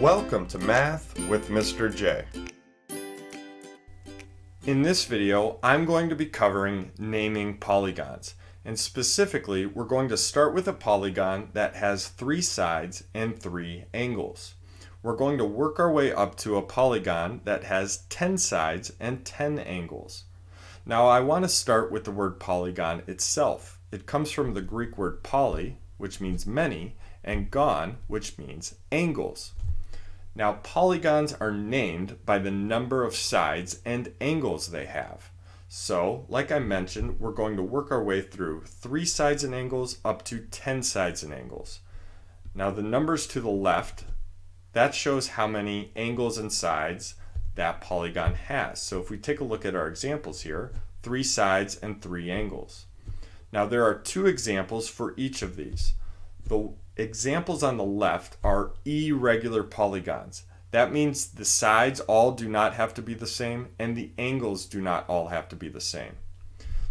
Welcome to Math with Mr. J. In this video, I'm going to be covering naming polygons. And specifically, we're going to start with a polygon that has three sides and three angles. We're going to work our way up to a polygon that has 10 sides and 10 angles. Now I want to start with the word polygon itself. It comes from the Greek word poly, which means many, and gon, which means angles. Now, polygons are named by the number of sides and angles they have. So, like I mentioned, we're going to work our way through 3 sides and angles up to 10 sides and angles. Now, the numbers to the left, that shows how many angles and sides that polygon has. So if we take a look at our examples here, 3 sides and 3 angles. Now, there are two examples for each of these. The examples on the left are irregular polygons. That means the sides all do not have to be the same and the angles do not all have to be the same.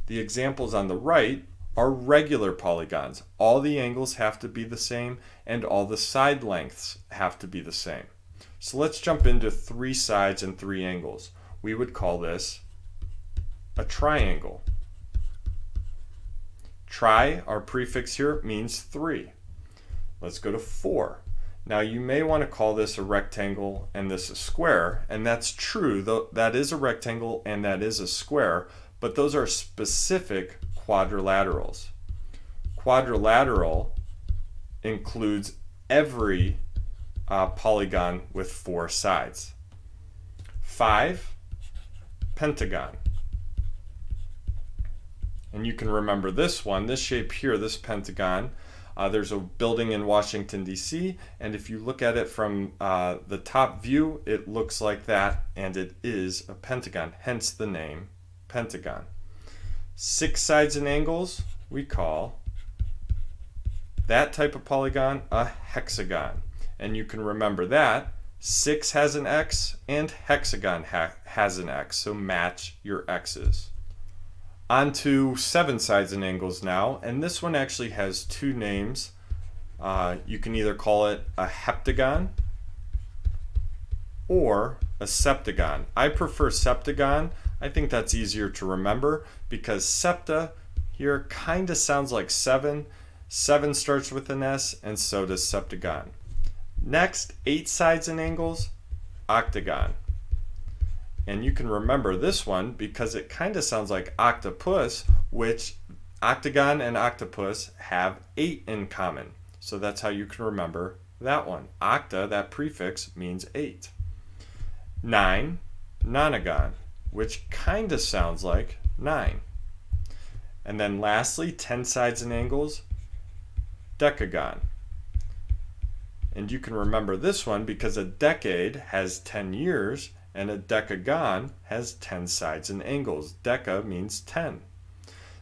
The examples on the right are regular polygons. All the angles have to be the same and all the side lengths have to be the same. So let's jump into three sides and three angles. We would call this a triangle. Tri, our prefix here, means three. Let's go to 4. Now you may want to call this a rectangle and this a square, and that's true, that is a rectangle and that is a square, but those are specific quadrilaterals. Quadrilateral includes every uh, polygon with four sides. 5. Pentagon. And you can remember this one, this shape here, this pentagon, uh, there's a building in Washington, D.C., and if you look at it from uh, the top view, it looks like that, and it is a pentagon, hence the name pentagon. Six sides and angles, we call that type of polygon a hexagon. And you can remember that. Six has an X and hexagon ha has an X, so match your X's. On to seven sides and angles now, and this one actually has two names. Uh, you can either call it a heptagon or a septagon. I prefer septagon. I think that's easier to remember because septa here kind of sounds like seven. Seven starts with an S, and so does septagon. Next, eight sides and angles, octagon. And you can remember this one because it kind of sounds like octopus, which octagon and octopus have eight in common. So that's how you can remember that one. Octa, that prefix, means eight. Nine, nonagon, which kind of sounds like nine. And then lastly, 10 sides and angles, decagon. And you can remember this one because a decade has 10 years and a decagon has 10 sides and angles. Deca means 10.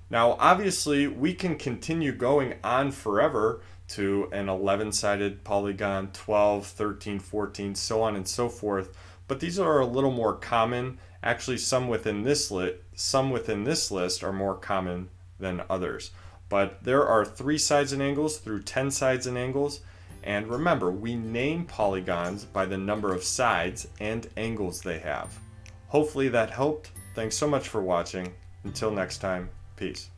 Now, obviously, we can continue going on forever to an 11 sided polygon, 12, 13, 14, so on and so forth. But these are a little more common. Actually, some within this lit, some within this list are more common than others. But there are three sides and angles through 10 sides and angles, and remember, we name polygons by the number of sides and angles they have. Hopefully that helped. Thanks so much for watching. Until next time, peace.